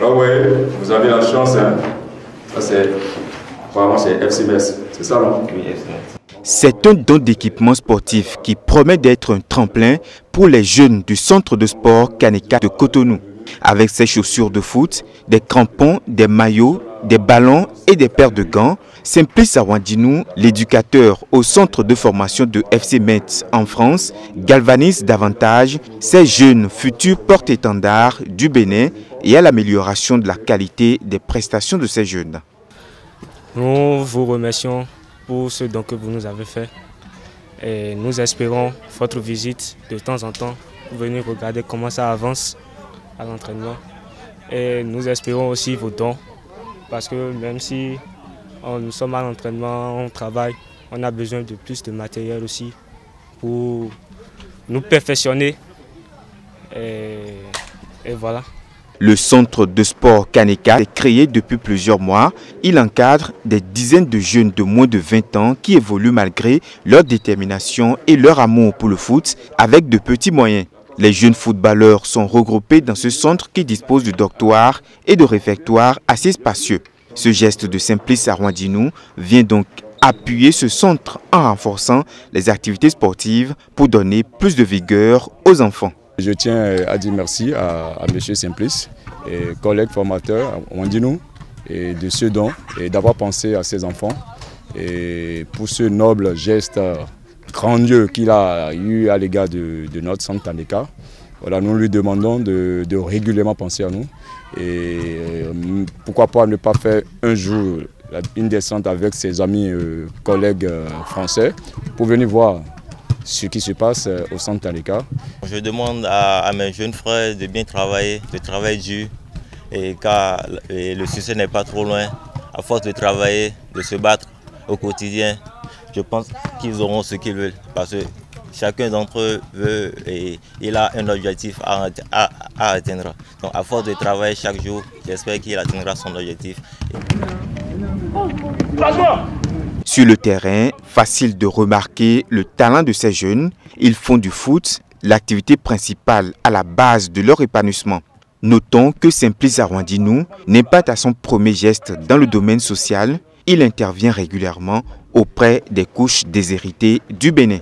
Ah ouais, vous avez la chance. Hein. Ça, c'est. Apparemment, c'est FCMS. C'est ça, non? Oui, FCMS. C'est un don d'équipement sportif qui promet d'être un tremplin pour les jeunes du centre de sport Kaneka de Cotonou. Avec ses chaussures de foot, des crampons, des maillots, des ballons et des paires de gants, Simplice Awandinou, l'éducateur au centre de formation de FC Metz en France, galvanise davantage ces jeunes futurs porte-étendards du Bénin et à l'amélioration de la qualité des prestations de ces jeunes. Nous vous remercions pour ce don que vous nous avez fait et nous espérons votre visite de temps en temps pour venir regarder comment ça avance à l'entraînement. Et nous espérons aussi vos dons parce que même si nous sommes à l'entraînement, on travaille, on a besoin de plus de matériel aussi pour nous perfectionner. Et, voilà. Le centre de sport Kaneka est créé depuis plusieurs mois. Il encadre des dizaines de jeunes de moins de 20 ans qui évoluent malgré leur détermination et leur amour pour le foot avec de petits moyens. Les jeunes footballeurs sont regroupés dans ce centre qui dispose de dortoirs et de réfectoires assez spacieux. Ce geste de Simplice Arwandinou vient donc appuyer ce centre en renforçant les activités sportives pour donner plus de vigueur aux enfants. Je tiens à dire merci à, M. Simplice, et collègue formateur Arwandinou, et de ce don et d'avoir pensé à ses enfants et pour ce noble geste grandiose qu'il a eu à l'égard de, notre centre Tandeka. Voilà, nous lui demandons de, régulièrement penser à nous. Et euh, pourquoi pas ne pas faire un jour une descente avec ses amis, euh, collègues euh, français pour venir voir ce qui se passe au centre Tandeka. Je demande à, mes jeunes frères de bien travailler, de travailler dur, et car le succès n'est pas trop loin. À force de travailler, de se battre au quotidien, je pense qu'ils auront ce qu'ils veulent. Parce que chacun d'entre eux veut et il a un objectif à, atteindre. Donc à force de travailler chaque jour, j'espère qu'il atteindra son objectif. Sur le terrain, facile de remarquer le talent de ces jeunes. Ils font du foot l'activité principale à la base de leur épanouissement. Notons que Simplice Arwandinou n'est pas à son premier geste dans le domaine social. Il intervient régulièrement auprès des couches déshéritées du Bénin.